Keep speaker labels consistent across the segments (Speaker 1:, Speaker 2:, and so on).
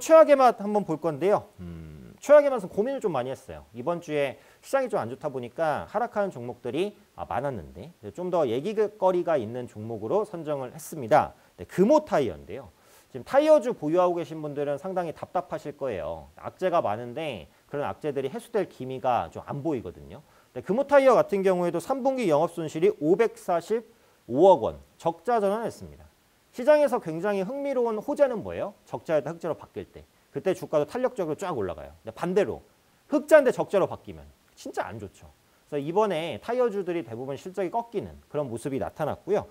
Speaker 1: 최악의 맛 한번 볼 건데요. 음, 최악의 맛은 고민을 좀 많이 했어요. 이번 주에 시장이 좀 안 좋다 보니까 하락하는 종목들이 아, 많았는데 좀 더 얘기거리가 있는 종목으로 선정을 했습니다. 네, 금호 타이어인데요. 지금 타이어주 보유하고 계신 분들은 상당히 답답하실 거예요. 악재가 많은데 그런 악재들이 해소될 기미가 좀 안 보이거든요. 네, 금호 타이어 같은 경우에도 3분기 영업 손실이 545억 원 적자 전환했습니다. 시장에서 굉장히 흥미로운 호재는 뭐예요? 적자에다 흑자로 바뀔 때. 그때 주가도 탄력적으로 쫙 올라가요. 근데 반대로 흑자인데 적자로 바뀌면 진짜 안 좋죠. 그래서 이번에 타이어주들이 대부분 실적이 꺾이는 그런 모습이 나타났고요.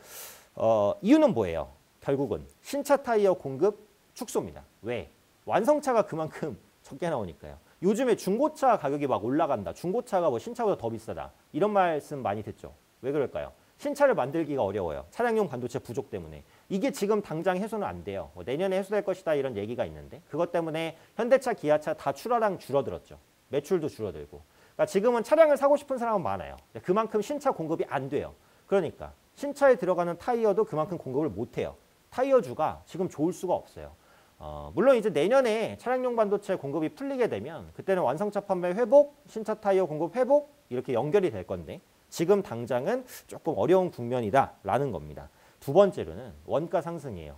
Speaker 1: 어, 이유는 뭐예요? 결국은 신차 타이어 공급 축소입니다. 왜? 완성차가 그만큼 적게 나오니까요. 요즘에 중고차 가격이 막 올라간다. 중고차가 뭐 신차보다 더 비싸다. 이런 말씀 많이 듣죠. 왜 그럴까요? 신차를 만들기가 어려워요. 차량용 반도체 부족 때문에. 이게 지금 당장 해소는 안 돼요. 뭐 내년에 해소될 것이다 이런 얘기가 있는데 그것 때문에 현대차, 기아차 다 출하량 줄어들었죠. 매출도 줄어들고. 그러니까 지금은 차량을 사고 싶은 사람은 많아요. 그만큼 신차 공급이 안 돼요. 그러니까 신차에 들어가는 타이어도 그만큼 공급을 못 해요. 타이어주가 지금 좋을 수가 없어요. 어, 물론 이제 내년에 차량용 반도체 공급이 풀리게 되면 그때는 완성차 판매 회복, 신차 타이어 공급 회복 이렇게 연결이 될 건데 지금 당장은 조금 어려운 국면이다라는 겁니다. 두 번째로는 원가 상승이에요.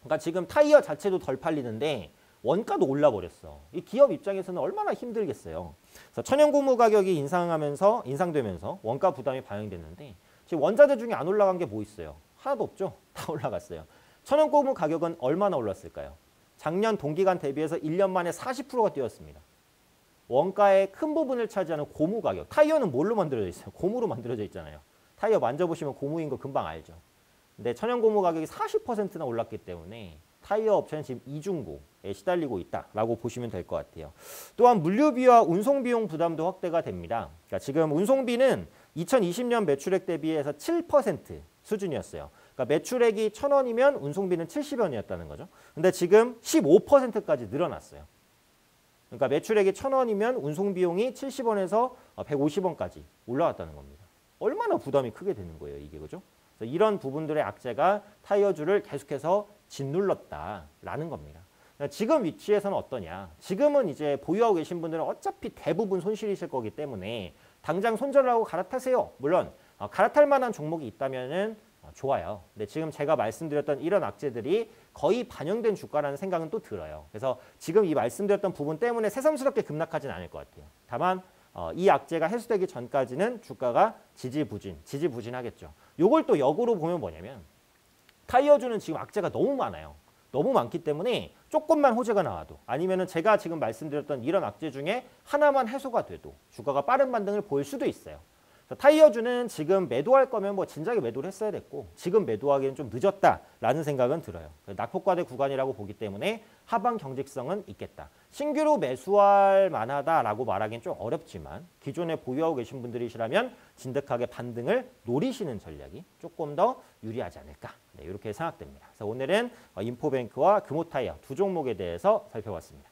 Speaker 1: 그러니까 지금 타이어 자체도 덜 팔리는데 원가도 올라버렸어. 이 기업 입장에서는 얼마나 힘들겠어요. 그래서 천연고무 가격이 인상하면서 인상되면서 원가 부담이 반영됐는데 지금 원자재 중에 안 올라간 게 뭐 있어요? 하나도 없죠. 다 올라갔어요. 천연고무 가격은 얼마나 올랐을까요? 작년 동기간 대비해서 1년 만에 40%가 뛰었습니다. 원가의 큰 부분을 차지하는 고무 가격. 타이어는 뭘로 만들어져 있어요? 고무로 만들어져 있잖아요. 타이어 만져보시면 고무인 거 금방 알죠. 근데 천연 고무 가격이 40%나 올랐기 때문에 타이어 업체는 지금 이중고에 시달리고 있다라고 보시면 될 것 같아요. 또한 물류비와 운송비용 부담도 확대가 됩니다. 그러니까 지금 운송비는 2020년 매출액 대비해서 7% 수준이었어요. 그러니까 매출액이 1,000원이면 운송비는 70원이었다는 거죠. 근데 지금 15%까지 늘어났어요. 그러니까 매출액이 1,000원이면 운송비용이 70원에서 150원까지 올라갔다는 겁니다. 얼마나 부담이 크게 되는 거예요, 이게 그죠? 이런 부분들의 악재가 타이어주를 계속해서 짓눌렀다라는 겁니다. 지금 위치에서는 어떠냐? 지금은 이제 보유하고 계신 분들은 어차피 대부분 손실이실 거기 때문에 당장 손절하고 갈아타세요. 물론 어, 갈아탈 만한 종목이 있다면은 어, 좋아요. 근데 지금 제가 말씀드렸던 이런 악재들이 거의 반영된 주가라는 생각은 또 들어요. 그래서 지금 이 말씀드렸던 부분 때문에 새삼스럽게 급락하진 않을 것 같아요. 다만 어, 이 악재가 해소되기 전까지는 주가가 지지부진, 지지부진하겠죠. 요걸 또 역으로 보면 뭐냐면 타이어주는 지금 악재가 너무 많아요. 너무 많기 때문에 조금만 호재가 나와도 아니면은 제가 지금 말씀드렸던 이런 악재 중에 하나만 해소가 돼도 주가가 빠른 반등을 보일 수도 있어요. 타이어주는 지금 매도할 거면 뭐 진작에 매도를 했어야 됐고 지금 매도하기는 좀 늦었다라는 생각은 들어요. 낙폭과대 구간이라고 보기 때문에 하방 경직성은 있겠다. 신규로 매수할 만하다라고 말하기는 좀 어렵지만 기존에 보유하고 계신 분들이시라면 진득하게 반등을 노리시는 전략이 조금 더 유리하지 않을까 네, 이렇게 생각됩니다. 그래서 오늘은 인포뱅크와 금호타이어 두 종목에 대해서 살펴봤습니다.